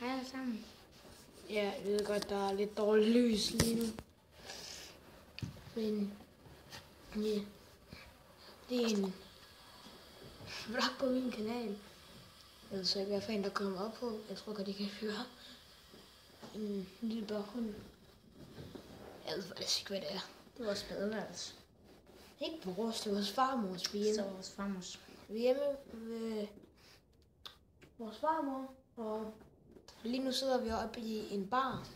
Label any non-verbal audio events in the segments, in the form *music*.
Hej alle sammen. Ja, jeg ved godt, der er lidt dårligt lys lige nu. Men ja, det er en vlog på min kanal. Jeg ved så ikke, hvad fanden der kommer op på. Jeg tror godt, I kan høre en lille baggrund. Jeg ved faktisk ikke, hvad det er. Det er vores badeværelse. Ikke vores, det er vores farmors. Vi er Så hjemme, vores farmors. vi er hjemme ved vores farmor. Og lige nu sidder vi oppe i en bar.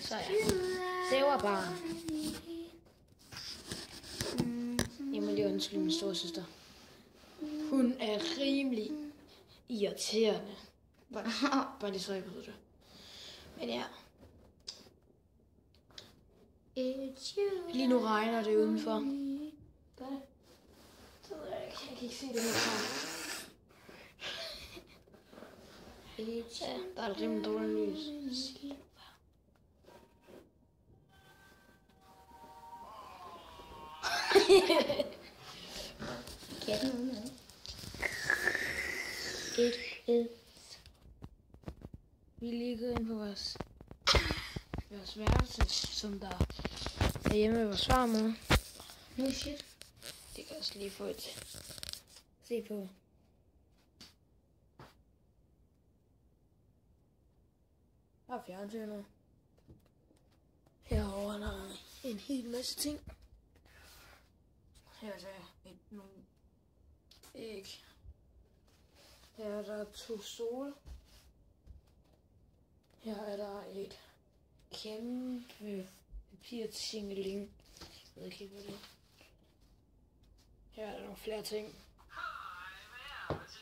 Så ja, det var bare. Jeg må lige undskylde min storsøster. Hun er rimelig irriterende. Bare, bare lige så jeg ved det. Men ja, lige nu regner det udenfor. Gør det? Ved jeg ikke. Jeg kan ikke se det herfra. It's Ja, der er et rimelig dårligt lys. katten Et, et. Vi er lige gået ind på vores, vores værelse, som der er hjemme ved vores farmor. No shit. Det kan også lige få et se på. Der er fjernsynet. Herovre er der en hel masse ting. Her er et, nogle æg. Her er der to stole. Her er der et kæmpe papirtingeling. Jeg ved ikke hvad det er. Her er der nogle flere ting.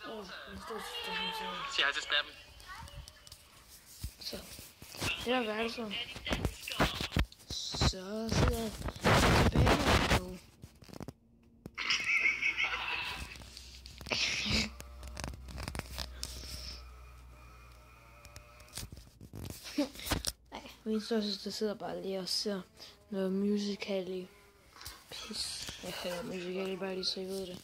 Åh, en stor system, så. Sig hej til snappen. Så. Det er værelset. Så sidder jeg tilbage min storsøster sidder bare lige og ser noget musical Pis. Jeg hører musical bare lige så I ved det.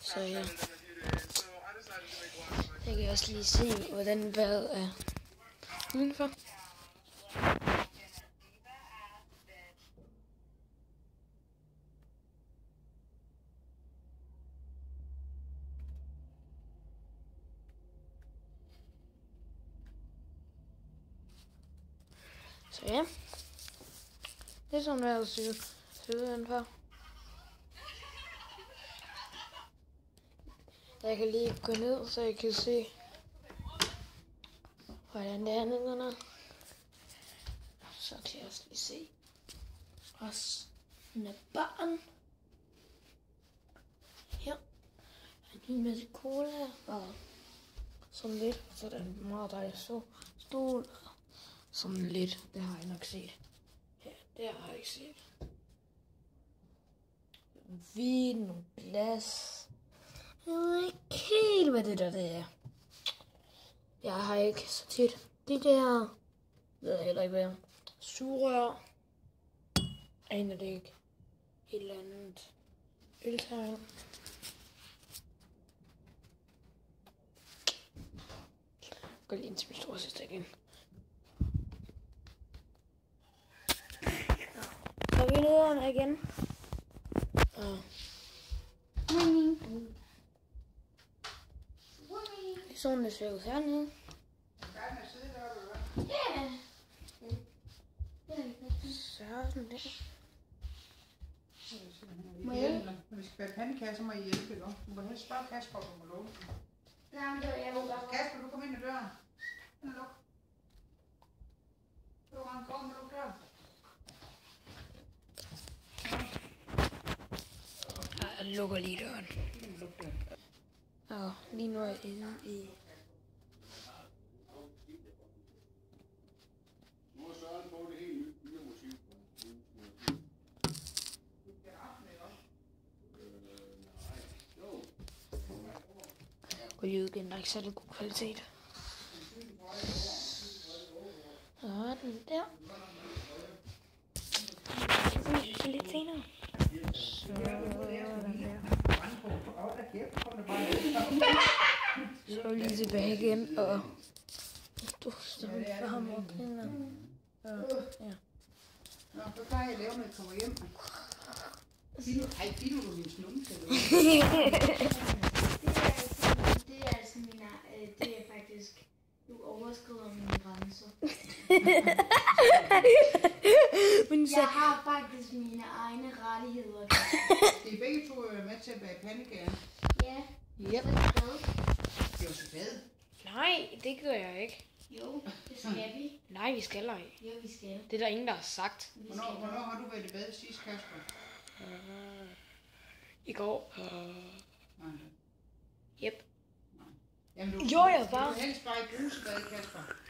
Så ja. Jeg kan også lige se, hvordan vejret er udenfor. Så ja. Det er sådan hvad jeg ser ser ud udenfor. Jeg kan lige gå ned, så jeg kan se, hvordan det er nedenunder. Så kan jeg også lige se også med barn. Her er en hel masse cola og sådan lidt. Så er der en meget dejlig så stol sådan lidt. Det har jeg nok set. Ja, det har jeg ikke set. Vin, nogle glas. Jeg ved ikke helt, hvad det der det er. Jeg har ikke så tit de der... Ved jeg heller ikke, hvad Surør. Aner det ikke. Et eller andet. Øltegn. Gå lige ind til min store søster igen. Så er vi nede igen. Sådan det ser ud hernede. Ja. Sådan der. Må jeg hjælpe? Når vi skal bage pandekager, så må I hjælpe, ikke? Du må helst spørge Kasper, om du må lukke. Nej, men det var jeg. Kasper, du lukker lige døren. Og lige nu er jeg inde i... Og lyden igen, der er ikke særlig god kvalitet. Sådan der. Så er vi lige tilbage igen, og du står for ham op her. Nå, hvad plejer jeg at lave, når jeg kommer hjem? Ej, filmer du min snumse? *laughs* Det er altså, er altså øh, det er faktisk, du overskrider mine grænser. Men så, Jeg har faktisk mine egne rettigheder. *laughs* Det er begge to øh, med til at bage pandekager. Ja, yep. Chokolade. Nej, det gør jeg ikke. Jo, det skal vi. Nej, vi skal ej. Jo, vi skal. Det er der ingen, der har sagt. Vi Hvornår, skal. hvornår har du været i bad sidst, Kasper? I går. Nej. Yep. Jamen, du, Jo, jeg du var. vil helst bare i brusebad, Kasper.